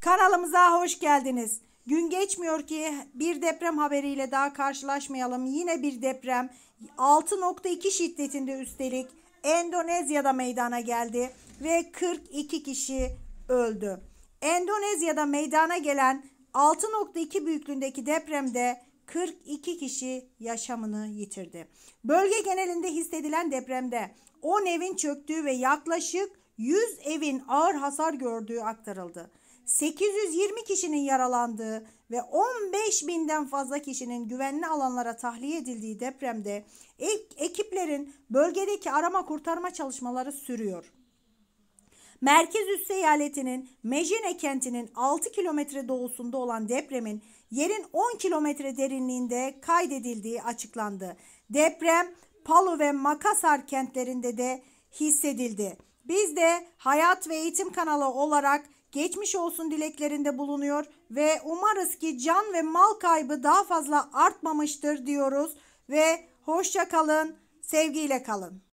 Kanalımıza hoş geldiniz. Gün geçmiyor ki bir deprem haberiyle daha karşılaşmayalım. Yine bir deprem 6.2 şiddetinde üstelik Endonezya'da meydana geldi ve 42 kişi öldü. Endonezya'da meydana gelen 6.2 büyüklüğündeki depremde 42 kişi yaşamını yitirdi. Bölge genelinde hissedilen depremde 10 evin çöktüğü ve yaklaşık 100 evin ağır hasar gördüğü aktarıldı. 820 kişinin yaralandığı ve 15 binden fazla kişinin güvenli alanlara tahliye edildiği depremde ekiplerin bölgedeki arama kurtarma çalışmaları sürüyor. Merkez üssü eyaletinin Mejene kentinin 6 kilometre doğusunda olan depremin yerin 10 kilometre derinliğinde kaydedildiği açıklandı. Deprem Palu ve Makassar kentlerinde de hissedildi. Biz de Hayat ve Eğitim kanalı olarak geçmiş olsun dileklerinde bulunuyor ve umarız ki can ve mal kaybı daha fazla artmamıştır diyoruz ve hoşça kalın, sevgiyle kalın.